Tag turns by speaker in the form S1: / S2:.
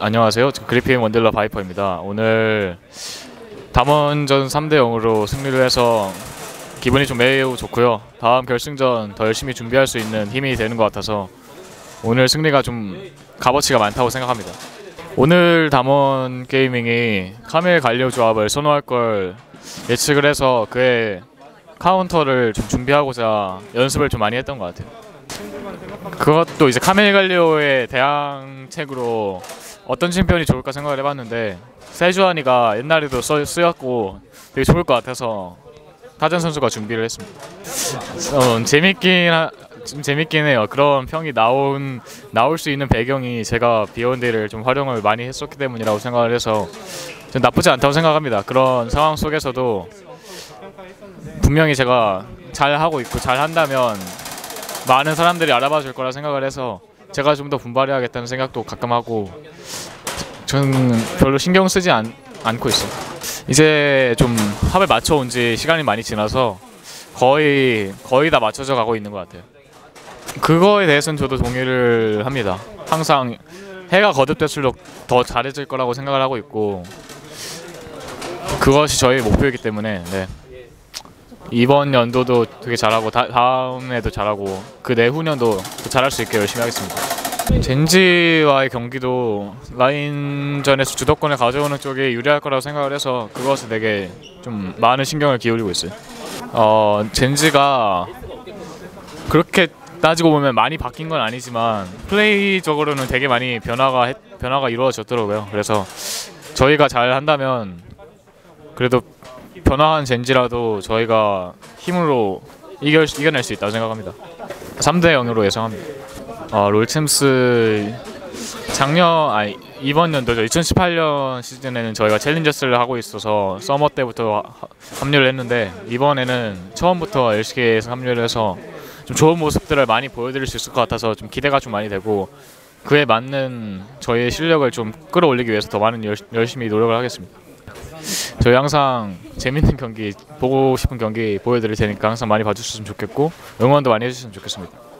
S1: 안녕하세요. 저 그리핀 원딜러 바이퍼입니다. 오늘 담원전 3대 0으로 승리를 해서 기분이 좀 매우 좋고요. 다음 결승전 더 열심히 준비할 수 있는 힘이 되는 것 같아서 오늘 승리가 좀 값어치가 많다고 생각합니다. 오늘 담원 게이밍이 카밀 갈리오 조합을 선호할 걸 예측을 해서 그의 카운터를 좀 준비하고자 연습을 좀 많이 했던 것 같아요. 그것도 이제 카멜 갈리오의 대항책으로 어떤 챔피언이 좋을까 생각을 해봤는데 세주아니가 옛날에도 써, 쓰였고 되게 좋을 것 같아서 타전 선수가 준비를 했습니다. 어, 재밌긴 하, 좀 재밌긴 해요. 그런 평이 나온 나올 수 있는 배경이 제가 비욘데이를 좀 활용을 많이 했었기 때문이라고 생각을 해서 좀 나쁘지 않다고 생각합니다. 그런 상황 속에서도 분명히 제가 잘 하고 있고 잘 한다면 많은 사람들이 알아봐 줄 거라 생각을 해서 제가 좀 더 분발해야겠다는 생각도 가끔 하고 저는 별로 신경 쓰지 않, 않고 있어요. 이제 좀 합을 맞춰온 지 시간이 많이 지나서 거의 거의 다 맞춰져 가고 있는 것 같아요. 그거에 대해서는 저도 동의를 합니다. 항상 해가 거듭될수록 더 잘해질 거라고 생각을 하고 있고 그것이 저희 목표이기 때문에 네. 이번 연도도 되게 잘하고 다, 다음에도 잘하고 그 내후년도 더 잘할 수 있게 열심히 하겠습니다. 젠지와의 경기도 라인전에서 주도권을 가져오는 쪽이 유리할 거라고 생각을 해서 그것에 되게 좀 많은 신경을 기울이고 있어요. 어 젠지가 그렇게 따지고 보면 많이 바뀐 건 아니지만 플레이적으로는 되게 많이 변화가 했- 변화가 이루어졌더라고요. 그래서 저희가 잘 한다면 그래도 변화한 젠지라도 저희가 힘으로 이겨 이겨낼 수 있다고 생각합니다. 3대 0으로 예상합니다. 어, 롤챔스 작년 아니 이번 연도죠. 2018년 시즌에는 저희가 챌린저스를 하고 있어서 서머 때부터 하- 합류를 했는데 이번에는 처음부터 LCK에서 합류를 해서 좀 좋은 모습들을 많이 보여드릴 수 있을 것 같아서 좀 기대가 좀 많이 되고 그에 맞는 저희의 실력을 좀 끌어올리기 위해서 더 많은 열, 열심히 노력을 하겠습니다. 저희 항상 재밌는 경기 보고 싶은 경기 보여드릴 테니까 항상 많이 봐주셨으면 좋겠고 응원도 많이 해주셨으면 좋겠습니다.